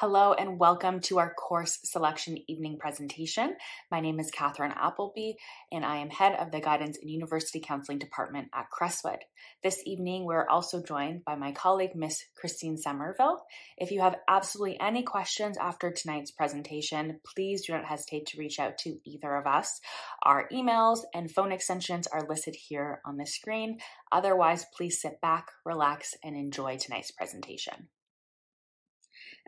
Hello and welcome to our course selection evening presentation. My name is Catherine Appleby and I am head of the Guidance and University Counseling Department at Crestwood. This evening we're also joined by my colleague Miss Christine Somerville. If you have absolutely any questions after tonight's presentation, please do not hesitate to reach out to either of us. Our emails and phone extensions are listed here on the screen. Otherwise, please sit back, relax, and enjoy tonight's presentation.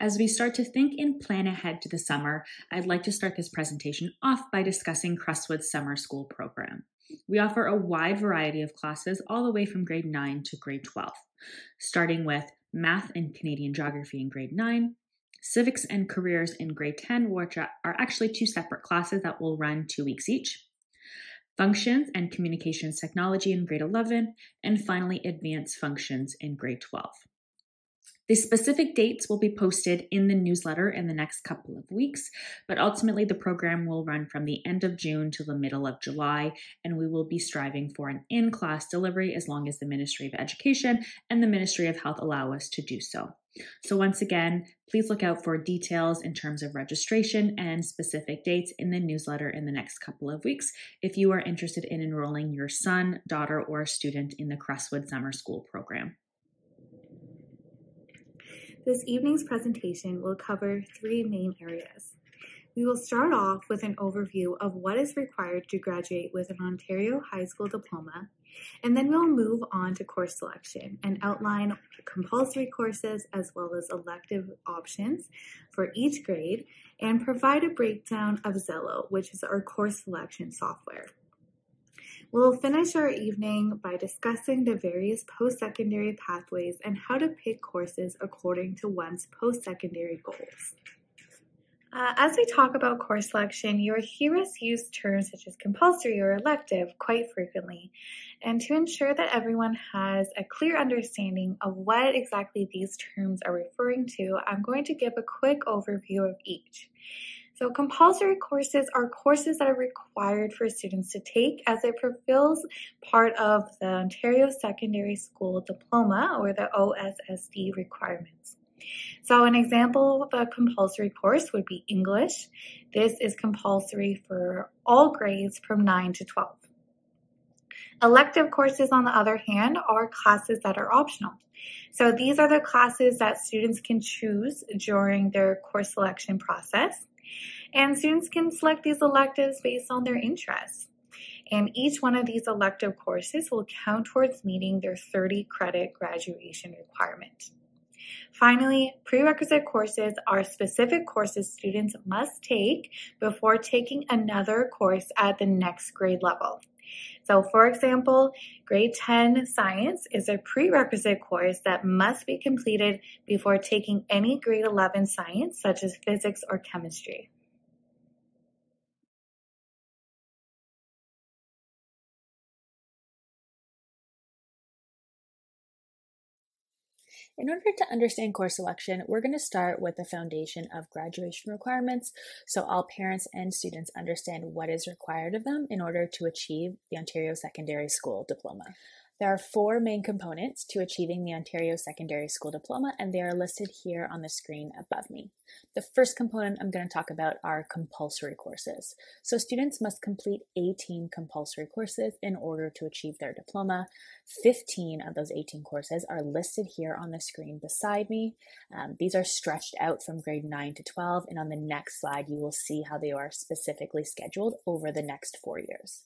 As we start to think and plan ahead to the summer, I'd like to start this presentation off by discussing Crestwood's summer school program. We offer a wide variety of classes all the way from grade 9 to grade 12, starting with math and Canadian geography in grade 9, civics and careers in grade 10, which are actually two separate classes that will run two weeks each, functions and communications technology in grade 11, and finally advanced functions in grade 12. The specific dates will be posted in the newsletter in the next couple of weeks, but ultimately the program will run from the end of June to the middle of July, and we will be striving for an in class delivery as long as the Ministry of Education and the Ministry of Health allow us to do so. So, once again, please look out for details in terms of registration and specific dates in the newsletter in the next couple of weeks if you are interested in enrolling your son, daughter, or student in the Crestwood Summer School program. This evening's presentation will cover three main areas. We will start off with an overview of what is required to graduate with an Ontario High School diploma, and then we'll move on to course selection and outline compulsory courses as well as elective options for each grade and provide a breakdown of Xello, which is our course selection software. We'll finish our evening by discussing the various post-secondary pathways and how to pick courses according to one's post-secondary goals. Uh, as we talk about course selection, you will hear us use terms such as compulsory or elective quite frequently. And to ensure that everyone has a clear understanding of what exactly these terms are referring to, I'm going to give a quick overview of each. So compulsory courses are courses that are required for students to take as it fulfills part of the Ontario Secondary School Diploma or the OSSD requirements. So an example of a compulsory course would be English. This is compulsory for all grades from 9 to 12. Elective courses, on the other hand, are classes that are optional. So these are the classes that students can choose during their course selection process. And students can select these electives based on their interests. And each one of these elective courses will count towards meeting their 30 credit graduation requirement. Finally, prerequisite courses are specific courses students must take before taking another course at the next grade level. So, for example, grade 10 science is a prerequisite course that must be completed before taking any grade 11 science, such as physics or chemistry. In order to understand course selection, we're going to start with the foundation of graduation requirements so all parents and students understand what is required of them in order to achieve the Ontario Secondary School Diploma. There are four main components to achieving the Ontario Secondary School Diploma, and they are listed here on the screen above me. The first component I'm going to talk about are compulsory courses. So students must complete 18 compulsory courses in order to achieve their diploma. 15 of those 18 courses are listed here on the screen beside me. Um, these are stretched out from grade 9 to 12, and on the next slide, you will see how they are specifically scheduled over the next four years.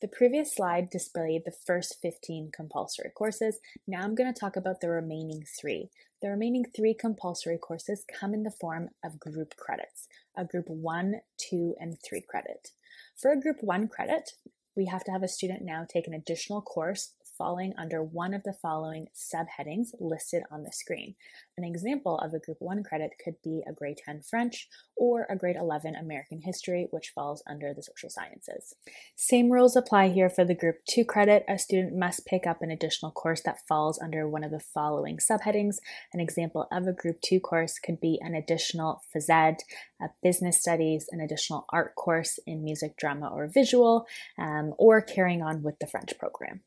The previous slide displayed the first 15 compulsory courses. Now I'm going to talk about the remaining three. The remaining three compulsory courses come in the form of group credits, a group 1, 2, and 3 credit. For a group 1 credit, we have to have a student now take an additional course falling under one of the following subheadings listed on the screen. An example of a Group 1 credit could be a grade 10 French or a grade 11 American History, which falls under the social sciences. Same rules apply here for the Group 2 credit. A student must pick up an additional course that falls under one of the following subheadings. An example of a Group 2 course could be an additional phys ed, a business studies, an additional art course in music, drama, or visual, um, or carrying on with the French program.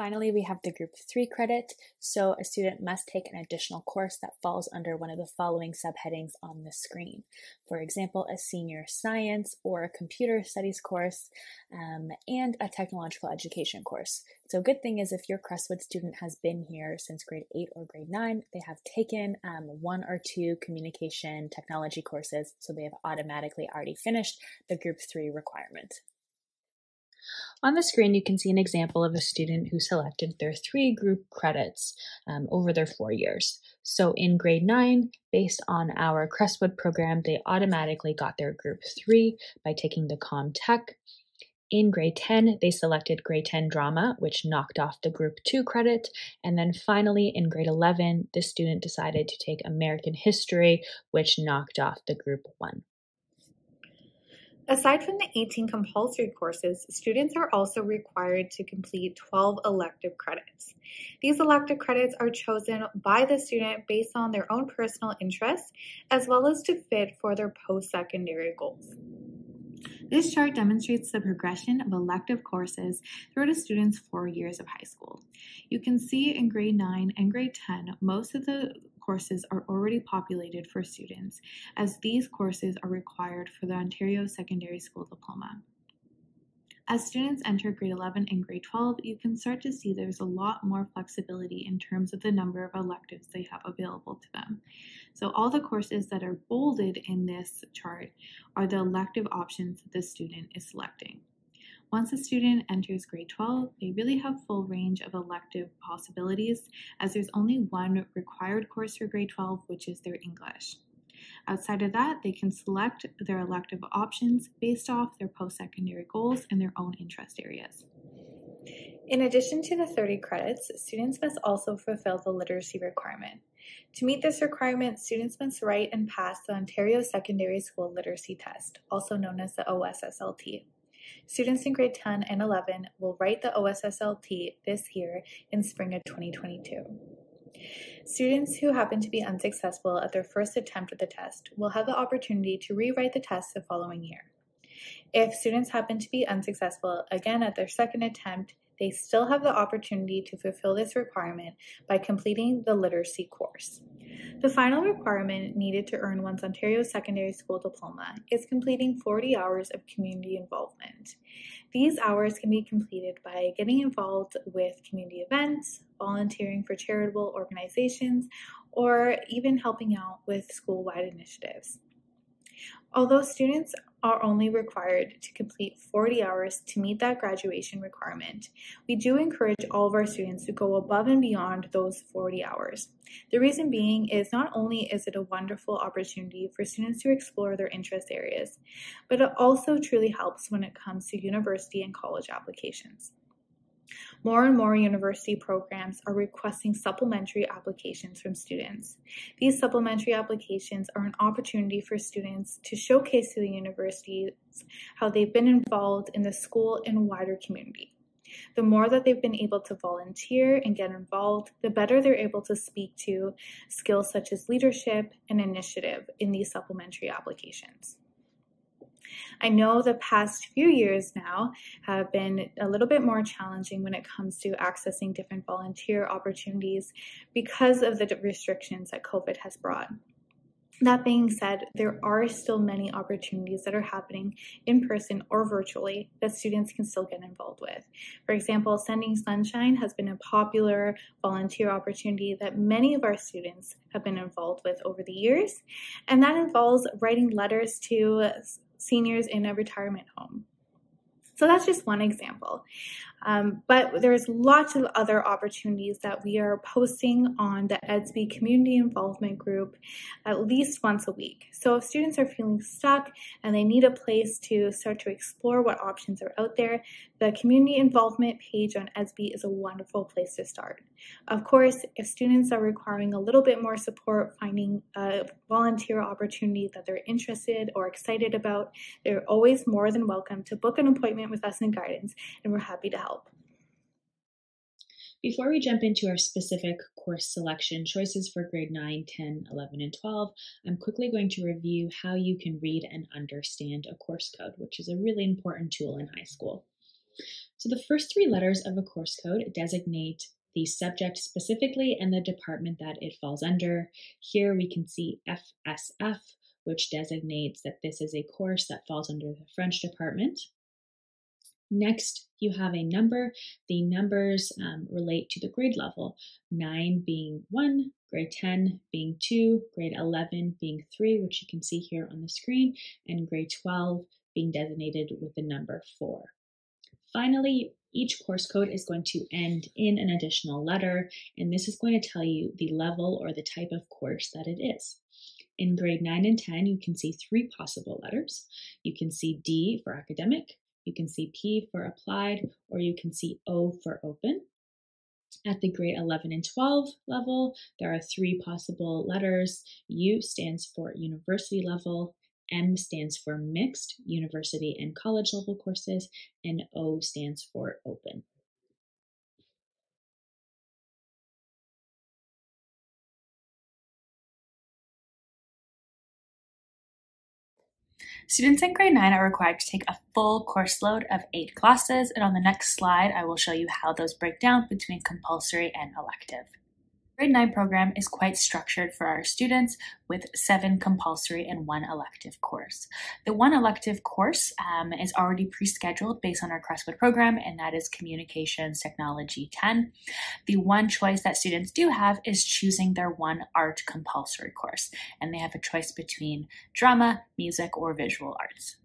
Finally, we have the group three credit. So a student must take an additional course that falls under one of the following subheadings on the screen. For example, a senior science or a computer studies course um, and a technological education course. So a good thing is if your Crestwood student has been here since grade eight or grade nine, they have taken um, one or two communication technology courses. So they have automatically already finished the group three requirement. On the screen, you can see an example of a student who selected their three group credits um, over their four years. So in grade nine, based on our Crestwood program, they automatically got their group three by taking the Com Tech. In grade 10, they selected grade 10 drama, which knocked off the group 2 credit. And then finally, in grade 11, the student decided to take American history, which knocked off the group 1. Aside from the 18 compulsory courses, students are also required to complete 12 elective credits. These elective credits are chosen by the student based on their own personal interests as well as to fit for their post-secondary goals. This chart demonstrates the progression of elective courses throughout a student's four years of high school. You can see in grade 9 and grade 10, most of the courses are already populated for students, as these courses are required for the Ontario Secondary School Diploma. As students enter grade 11 and grade 12, you can start to see there's a lot more flexibility in terms of the number of electives they have available to them. So all the courses that are bolded in this chart are the elective options that the student is selecting. Once a student enters grade 12, they really have full range of elective possibilities as there's only one required course for grade 12, which is their English. Outside of that, they can select their elective options based off their post-secondary goals and their own interest areas. In addition to the 30 credits, students must also fulfill the literacy requirement. To meet this requirement, students must write and pass the Ontario Secondary School Literacy Test, also known as the OSSLT. Students in grade 10 and 11 will write the OSSLT this year in spring of 2022. Students who happen to be unsuccessful at their first attempt at the test will have the opportunity to rewrite the test the following year. If students happen to be unsuccessful again at their second attempt, they still have the opportunity to fulfill this requirement by completing the literacy course. The final requirement needed to earn one's Ontario Secondary School diploma is completing 40 hours of community involvement. These hours can be completed by getting involved with community events, volunteering for charitable organizations, or even helping out with school wide initiatives. Although students are only required to complete 40 hours to meet that graduation requirement, we do encourage all of our students to go above and beyond those 40 hours. The reason being is not only is it a wonderful opportunity for students to explore their interest areas, but it also truly helps when it comes to university and college applications. More and more university programs are requesting supplementary applications from students. These supplementary applications are an opportunity for students to showcase to the universities how they've been involved in the school and wider community. The more that they've been able to volunteer and get involved, the better they're able to speak to skills such as leadership and initiative in these supplementary applications. I know the past few years now have been a little bit more challenging when it comes to accessing different volunteer opportunities because of the restrictions that COVID has brought. That being said, there are still many opportunities that are happening in person or virtually that students can still get involved with. For example, Sending Sunshine has been a popular volunteer opportunity that many of our students have been involved with over the years, and that involves writing letters to seniors in a retirement home. So that's just one example. Um, but there's lots of other opportunities that we are posting on the Edsby community involvement group at least once a week. So if students are feeling stuck and they need a place to start to explore what options are out there, the community involvement page on Edsby is a wonderful place to start. Of course, if students are requiring a little bit more support finding a volunteer opportunity that they're interested or excited about, they're always more than welcome to book an appointment with us in guidance, and we're happy to help. Before we jump into our specific course selection choices for grade 9, 10, 11, and 12, I'm quickly going to review how you can read and understand a course code, which is a really important tool in high school. So the first three letters of a course code designate the subject specifically and the department that it falls under. Here we can see FSF, which designates that this is a course that falls under the French department. Next, you have a number. The numbers um, relate to the grade level 9 being 1, grade 10 being 2, grade 11 being 3, which you can see here on the screen, and grade 12 being designated with the number 4. Finally, each course code is going to end in an additional letter, and this is going to tell you the level or the type of course that it is. In grade 9 and 10, you can see three possible letters. You can see D for academic, you can see P for applied, or you can see O for open. At the grade 11 and 12 level, there are three possible letters. U stands for university level, M stands for mixed university and college level courses, and O stands for open. Students in grade 9 are required to take a full course load of eight classes, and on the next slide, I will show you how those break down between compulsory and elective grade 9 program is quite structured for our students with seven compulsory and one elective course. The one elective course um, is already pre-scheduled based on our Crestwood program, and that is Communications Technology 10. The one choice that students do have is choosing their one art compulsory course, and they have a choice between drama, music, or visual arts.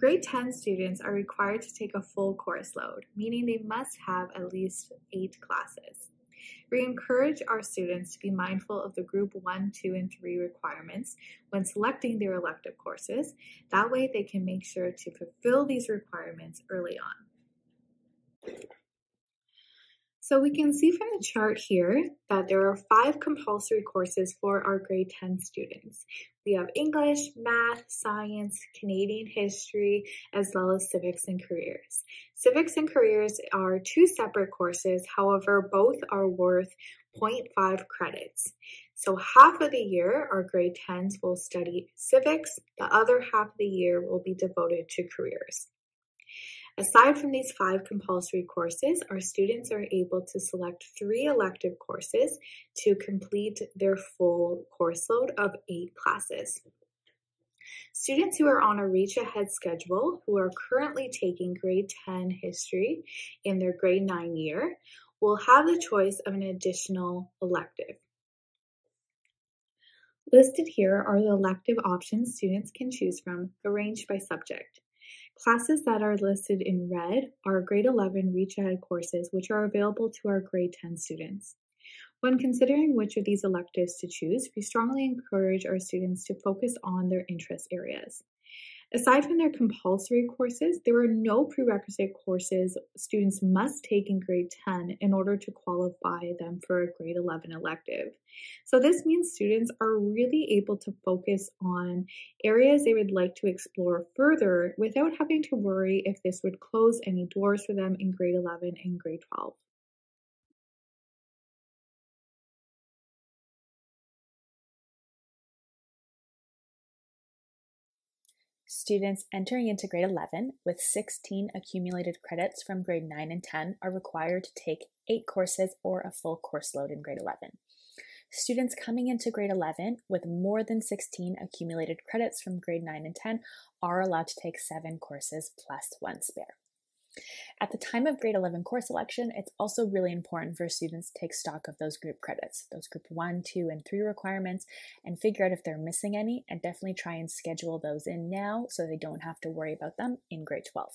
Grade 10 students are required to take a full course load, meaning they must have at least eight classes. We encourage our students to be mindful of the group 1, 2, and 3 requirements when selecting their elective courses. That way, they can make sure to fulfill these requirements early on. So we can see from the chart here that there are five compulsory courses for our grade 10 students. We have English, Math, Science, Canadian History, as well as Civics and Careers. Civics and Careers are two separate courses, however, both are worth 0.5 credits. So half of the year, our grade 10s will study civics, the other half of the year will be devoted to careers. Aside from these five compulsory courses, our students are able to select three elective courses to complete their full course load of eight classes. Students who are on a Reach Ahead schedule, who are currently taking grade 10 history in their grade 9 year, will have the choice of an additional elective. Listed here are the elective options students can choose from, arranged by subject. Classes that are listed in red are grade 11 Reach Ahead courses, which are available to our grade 10 students. When considering which of these electives to choose, we strongly encourage our students to focus on their interest areas. Aside from their compulsory courses, there are no prerequisite courses students must take in grade 10 in order to qualify them for a grade 11 elective. So this means students are really able to focus on areas they would like to explore further without having to worry if this would close any doors for them in grade 11 and grade 12. Students entering into grade 11 with 16 accumulated credits from grade 9 and 10 are required to take 8 courses or a full course load in grade 11. Students coming into grade 11 with more than 16 accumulated credits from grade 9 and 10 are allowed to take 7 courses plus one spare. At the time of grade 11 course selection, it's also really important for students to take stock of those group credits, those group 1, 2, and 3 requirements, and figure out if they're missing any, and definitely try and schedule those in now so they don't have to worry about them in grade 12.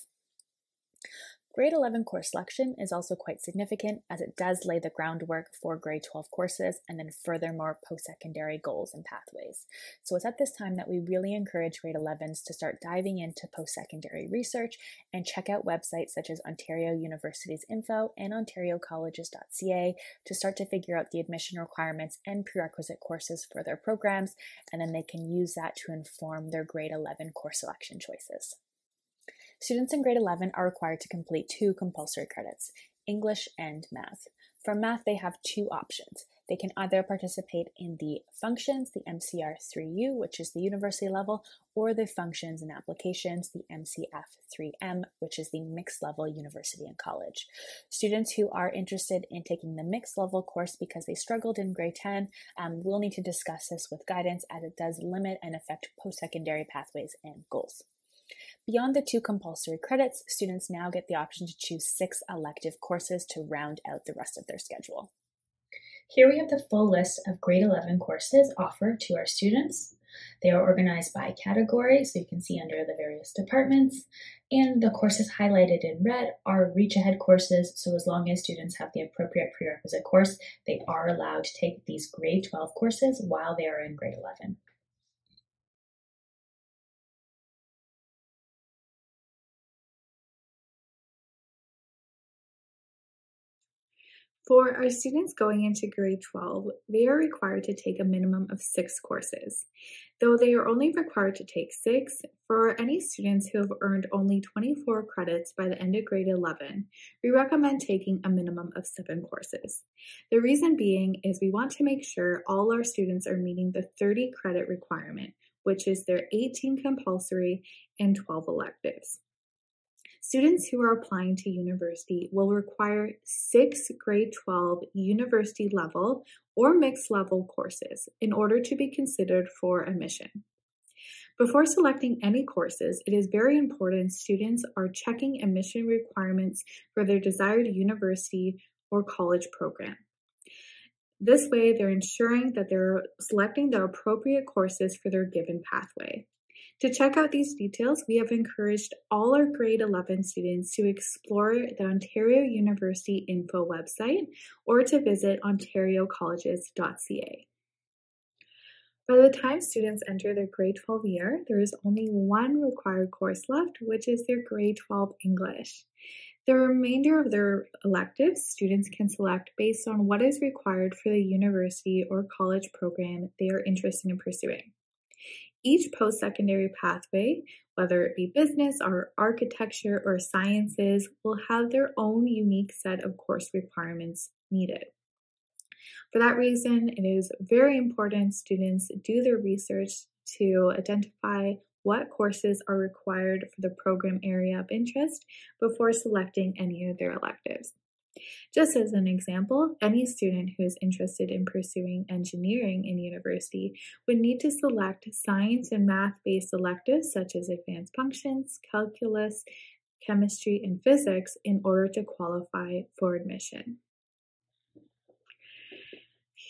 Grade 11 course selection is also quite significant as it does lay the groundwork for grade 12 courses and then furthermore post-secondary goals and pathways. So it's at this time that we really encourage grade 11s to start diving into post-secondary research and check out websites such as Ontario University's info and ontariocolleges.ca to start to figure out the admission requirements and prerequisite courses for their programs and then they can use that to inform their grade 11 course selection choices. Students in grade 11 are required to complete two compulsory credits, English and math. For math, they have two options. They can either participate in the functions, the MCR 3U, which is the university level, or the functions and applications, the MCF 3M, which is the mixed level university and college. Students who are interested in taking the mixed level course because they struggled in grade 10 um, will need to discuss this with guidance as it does limit and affect post secondary pathways and goals. Beyond the two compulsory credits, students now get the option to choose six elective courses to round out the rest of their schedule. Here we have the full list of grade 11 courses offered to our students. They are organized by category, so you can see under the various departments. And the courses highlighted in red are reach ahead courses, so as long as students have the appropriate prerequisite course, they are allowed to take these grade 12 courses while they are in grade 11. For our students going into grade 12, they are required to take a minimum of six courses. Though they are only required to take six, for any students who have earned only 24 credits by the end of grade 11, we recommend taking a minimum of seven courses. The reason being is we want to make sure all our students are meeting the 30 credit requirement, which is their 18 compulsory and 12 electives. Students who are applying to university will require six grade 12 university level or mixed level courses in order to be considered for admission. Before selecting any courses, it is very important students are checking admission requirements for their desired university or college program. This way, they're ensuring that they're selecting the appropriate courses for their given pathway. To check out these details, we have encouraged all our grade 11 students to explore the Ontario University Info website or to visit ontariocolleges.ca. By the time students enter their grade 12 year, there is only one required course left, which is their grade 12 English. The remainder of their electives students can select based on what is required for the university or college program they are interested in pursuing. Each post secondary pathway, whether it be business or architecture or sciences, will have their own unique set of course requirements needed. For that reason, it is very important students do their research to identify what courses are required for the program area of interest before selecting any of their electives. Just as an example, any student who is interested in pursuing engineering in university would need to select science and math-based electives such as advanced functions, calculus, chemistry, and physics in order to qualify for admission.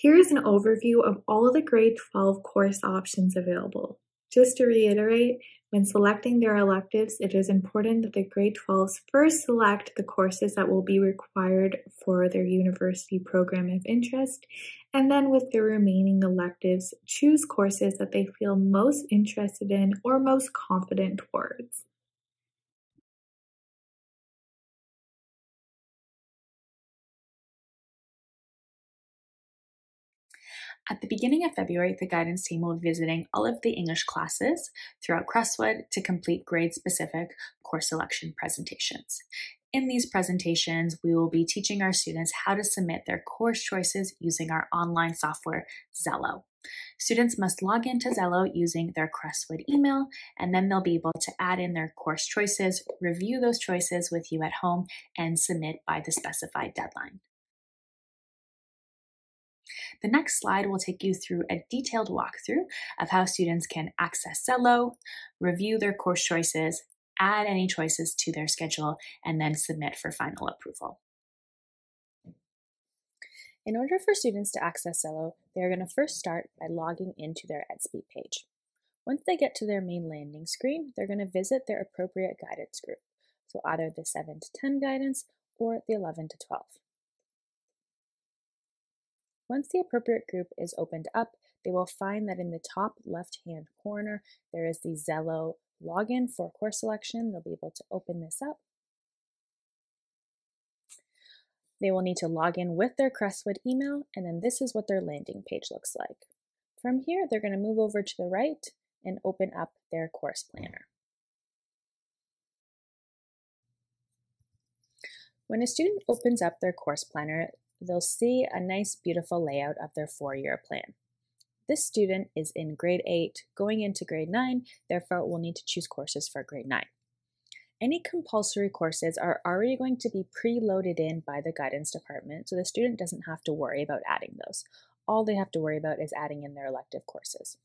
Here's an overview of all of the grade 12 course options available. Just to reiterate, when selecting their electives, it is important that the grade 12s first select the courses that will be required for their university program of interest, and then with the remaining electives, choose courses that they feel most interested in or most confident towards. At the beginning of February, the guidance team will be visiting all of the English classes throughout Crestwood to complete grade specific course selection presentations. In these presentations, we will be teaching our students how to submit their course choices using our online software, Xello. Students must log into Xello using their Crestwood email, and then they'll be able to add in their course choices, review those choices with you at home, and submit by the specified deadline. The next slide will take you through a detailed walkthrough of how students can access Xello, review their course choices, add any choices to their schedule, and then submit for final approval. In order for students to access Xello, they are going to first start by logging into their Edsby page. Once they get to their main landing screen, they're going to visit their appropriate guidance group, so either the 7 to 10 guidance or the 11 to 12. Once the appropriate group is opened up, they will find that in the top left-hand corner, there is the Xello login for course selection. They'll be able to open this up They will need to log in with their Crestwood email, and then this is what their landing page looks like. From here, they're going to move over to the right and open up their course planner. When a student opens up their course planner, they'll see a nice, beautiful layout of their four-year plan. This student is in grade 8, going into grade 9, therefore will need to choose courses for grade 9. Any compulsory courses are already going to be preloaded in by the guidance department, so the student doesn't have to worry about adding those. All they have to worry about is adding in their elective courses.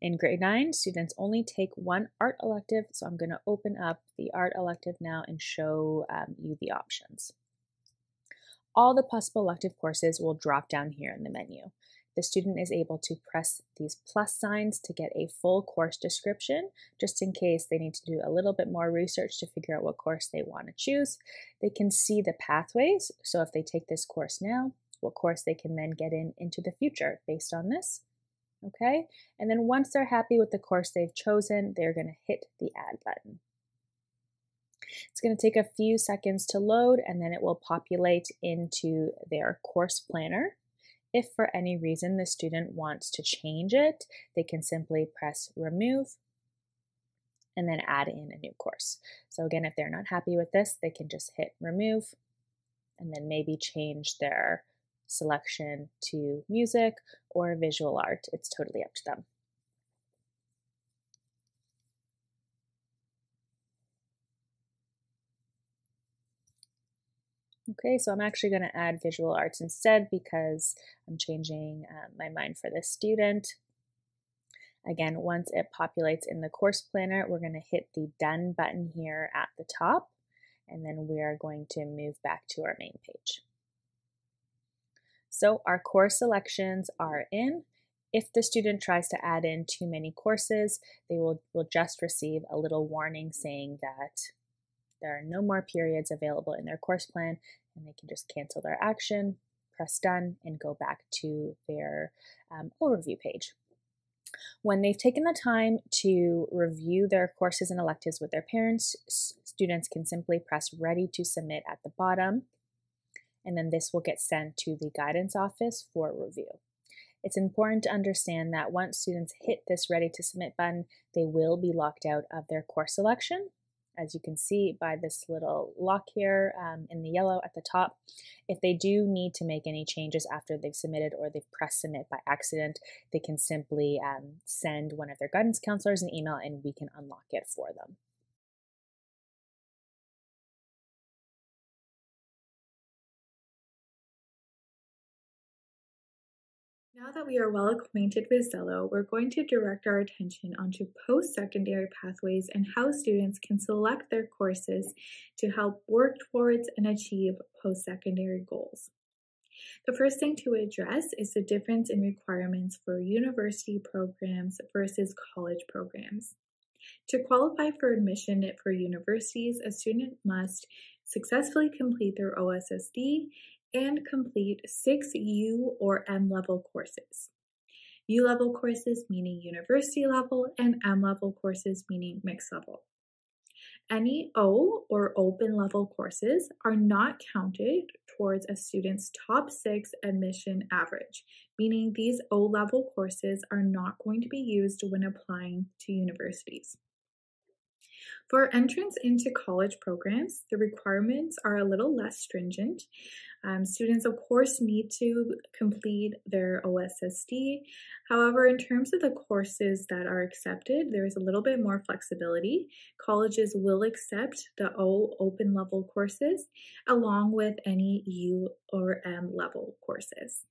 In grade 9, students only take one art elective, so I'm going to open up the art elective now and show um, you the options. All the possible elective courses will drop down here in the menu the student is able to press these plus signs to get a full course description, just in case they need to do a little bit more research to figure out what course they want to choose. They can see the pathways, so if they take this course now, what course they can then get in into the future based on this. Okay, and then once they're happy with the course they've chosen, they're going to hit the add button. It's going to take a few seconds to load and then it will populate into their course planner. If for any reason the student wants to change it, they can simply press remove and then add in a new course. So again, if they're not happy with this, they can just hit remove and then maybe change their selection to music or visual art. It's totally up to them. Okay, so I'm actually going to add visual arts instead because I'm changing uh, my mind for this student. Again, once it populates in the course planner, we're going to hit the done button here at the top, and then we are going to move back to our main page. So our course selections are in. If the student tries to add in too many courses, they will, will just receive a little warning saying that there are no more periods available in their course plan, and they can just cancel their action, press done, and go back to their um, overview page. When they've taken the time to review their courses and electives with their parents, students can simply press ready to submit at the bottom, and then this will get sent to the guidance office for review. It's important to understand that once students hit this ready to submit button, they will be locked out of their course selection as you can see by this little lock here um, in the yellow at the top. If they do need to make any changes after they've submitted or they've pressed submit by accident, they can simply um, send one of their guidance counselors an email and we can unlock it for them. Now that we are well acquainted with Xello, we're going to direct our attention onto post-secondary pathways and how students can select their courses to help work towards and achieve post-secondary goals. The first thing to address is the difference in requirements for university programs versus college programs. To qualify for admission for universities, a student must successfully complete their OSSD and complete six U or M level courses. U level courses meaning university level and M level courses meaning mixed level. Any O or open level courses are not counted towards a student's top six admission average, meaning these O level courses are not going to be used when applying to universities. For entrance into college programs, the requirements are a little less stringent. Um, students, of course, need to complete their OSSD. However, in terms of the courses that are accepted, there is a little bit more flexibility. Colleges will accept the O open level courses along with any U or M level courses.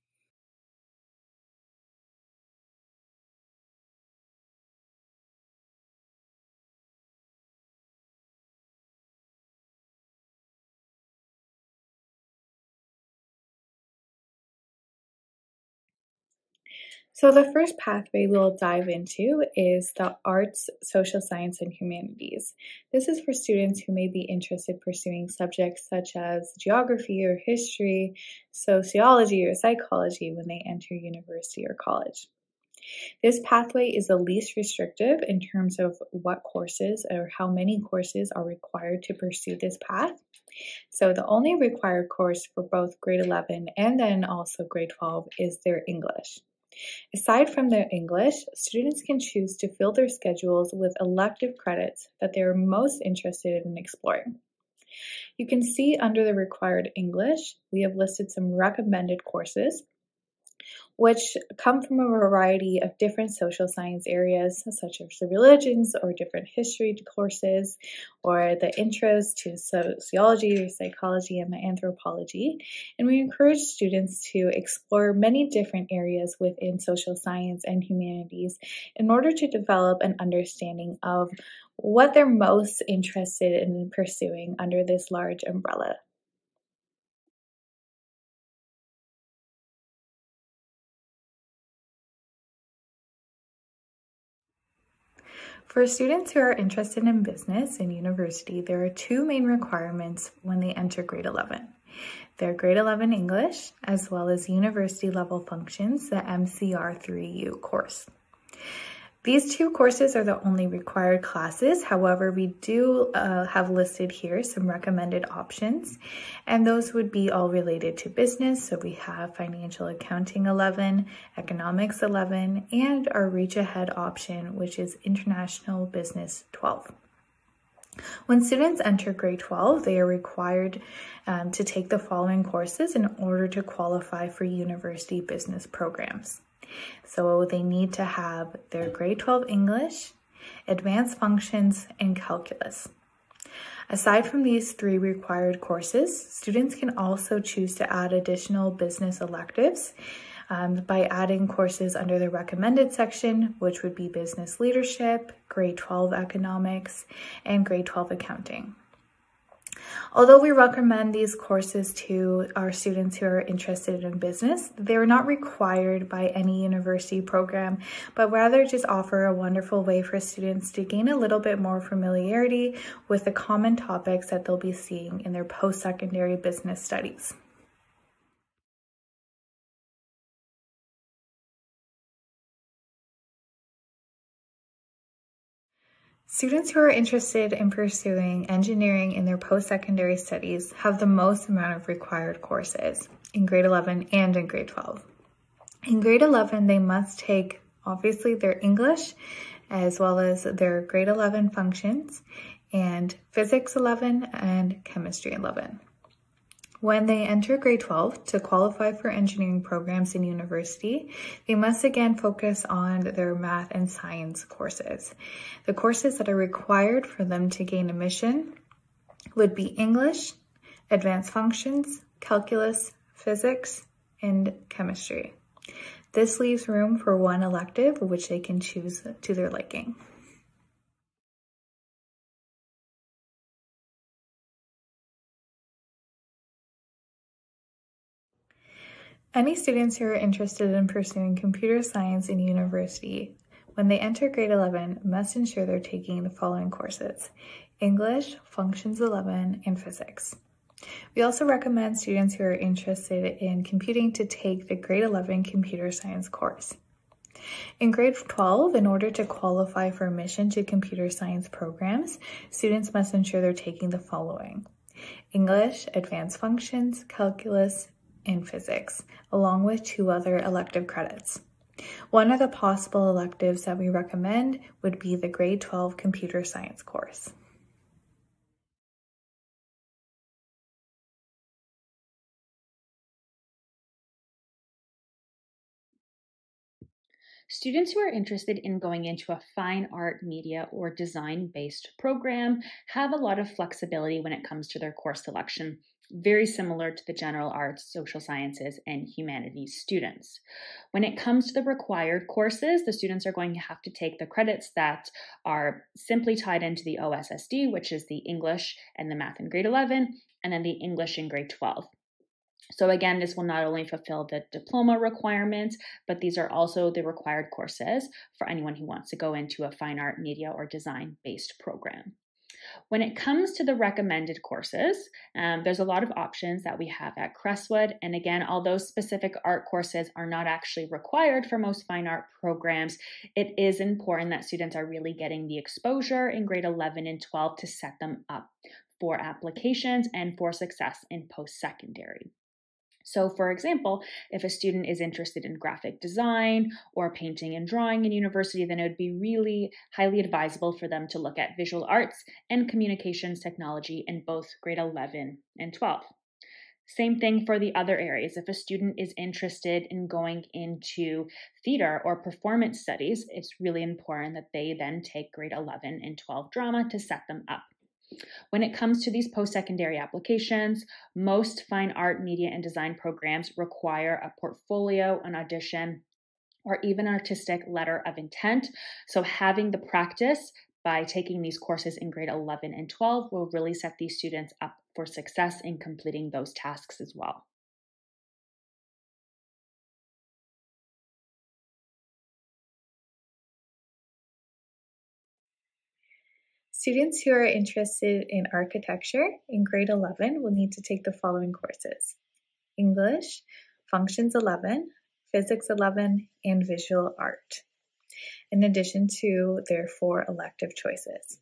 So, the first pathway we'll dive into is the arts, social science, and humanities. This is for students who may be interested pursuing subjects such as geography or history, sociology or psychology when they enter university or college. This pathway is the least restrictive in terms of what courses or how many courses are required to pursue this path. So, the only required course for both grade 11 and then also grade 12 is their English. Aside from their English, students can choose to fill their schedules with elective credits that they are most interested in exploring. You can see under the required English, we have listed some recommended courses which come from a variety of different social science areas, such as the religions or different history courses, or the intros to sociology psychology and anthropology. And we encourage students to explore many different areas within social science and humanities in order to develop an understanding of what they're most interested in pursuing under this large umbrella. For students who are interested in business in university, there are two main requirements when they enter grade 11. Their grade 11 English, as well as university level functions, the MCR3U course. These two courses are the only required classes. However, we do uh, have listed here some recommended options, and those would be all related to business. So we have Financial Accounting 11, Economics 11, and our Reach Ahead option, which is International Business 12. When students enter grade 12, they are required um, to take the following courses in order to qualify for university business programs. So they need to have their grade 12 English, advanced functions, and calculus. Aside from these three required courses, students can also choose to add additional business electives um, by adding courses under the recommended section, which would be business leadership, grade 12 economics, and grade 12 accounting. Although we recommend these courses to our students who are interested in business, they're not required by any university program, but rather just offer a wonderful way for students to gain a little bit more familiarity with the common topics that they'll be seeing in their post-secondary business studies. Students who are interested in pursuing engineering in their post-secondary studies have the most amount of required courses in grade 11 and in grade 12. In grade 11, they must take obviously their English as well as their grade 11 functions and physics 11 and chemistry 11. When they enter grade 12 to qualify for engineering programs in university, they must again focus on their math and science courses. The courses that are required for them to gain admission would be English, advanced functions, calculus, physics, and chemistry. This leaves room for one elective which they can choose to their liking. Any students who are interested in pursuing computer science in university, when they enter grade 11, must ensure they're taking the following courses English, Functions 11, and Physics. We also recommend students who are interested in computing to take the grade 11 computer science course. In grade 12, in order to qualify for admission to computer science programs, students must ensure they're taking the following English, Advanced Functions, Calculus, in physics, along with two other elective credits. One of the possible electives that we recommend would be the grade 12 computer science course. Students who are interested in going into a fine art, media, or design based program have a lot of flexibility when it comes to their course selection very similar to the general arts, social sciences, and humanities students. When it comes to the required courses, the students are going to have to take the credits that are simply tied into the OSSD, which is the English and the math in grade 11, and then the English in grade 12. So, again, this will not only fulfill the diploma requirements, but these are also the required courses for anyone who wants to go into a fine art, media, or design based program. When it comes to the recommended courses, um, there's a lot of options that we have at Crestwood. And again, although specific art courses are not actually required for most fine art programs, it is important that students are really getting the exposure in grade 11 and 12 to set them up for applications and for success in post secondary. So, for example, if a student is interested in graphic design or painting and drawing in university, then it would be really highly advisable for them to look at visual arts and communications technology in both grade 11 and 12. Same thing for the other areas. If a student is interested in going into theater or performance studies, it's really important that they then take grade 11 and 12 drama to set them up. When it comes to these post secondary applications, most fine art, media, and design programs require a portfolio, an audition, or even an artistic letter of intent. So, having the practice by taking these courses in grade 11 and 12 will really set these students up for success in completing those tasks as well. Students who are interested in architecture in grade 11 will need to take the following courses English, Functions 11, Physics 11, and Visual Art, in addition to their four elective choices.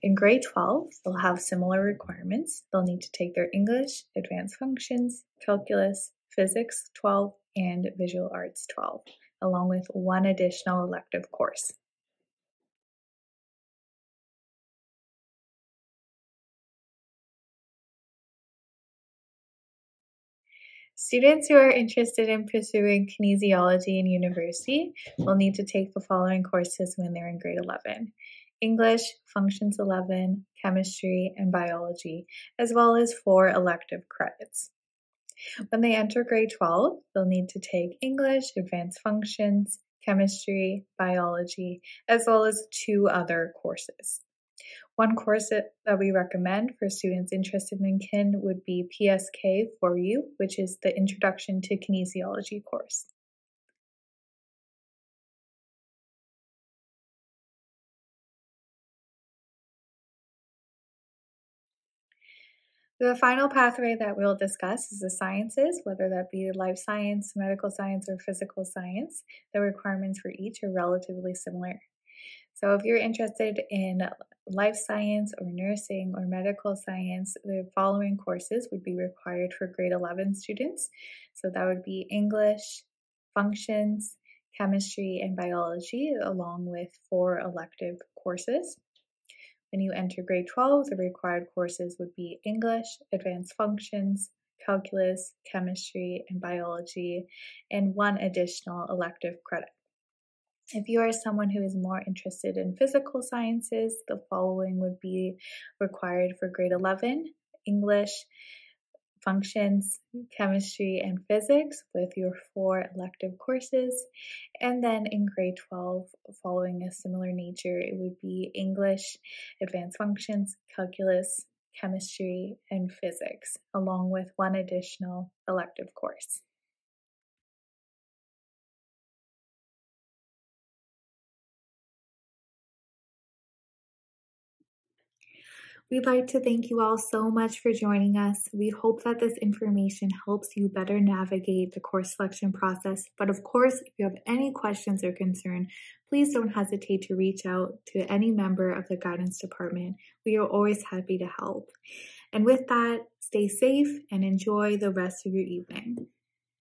In grade 12, they'll have similar requirements. They'll need to take their English, Advanced Functions, Calculus, Physics 12, and Visual Arts 12, along with one additional elective course. Students who are interested in pursuing kinesiology in university will need to take the following courses when they're in grade 11 English, Functions 11, Chemistry, and Biology, as well as four elective credits. When they enter grade 12, they'll need to take English, Advanced Functions, Chemistry, Biology, as well as two other courses. One course that we recommend for students interested in kin would be PSK for you, which is the Introduction to Kinesiology course. The final pathway that we'll discuss is the sciences, whether that be life science, medical science, or physical science. The requirements for each are relatively similar. So, if you're interested in life science or nursing or medical science, the following courses would be required for grade 11 students. So, that would be English, functions, chemistry, and biology, along with four elective courses. When you enter grade 12, the required courses would be English, advanced functions, calculus, chemistry, and biology, and one additional elective credit. If you are someone who is more interested in physical sciences, the following would be required for grade 11 English, functions, chemistry, and physics with your four elective courses. And then in grade 12, following a similar nature, it would be English, advanced functions, calculus, chemistry, and physics, along with one additional elective course. We'd like to thank you all so much for joining us. We hope that this information helps you better navigate the course selection process. But of course, if you have any questions or concern, please don't hesitate to reach out to any member of the guidance department. We are always happy to help. And with that, stay safe and enjoy the rest of your evening.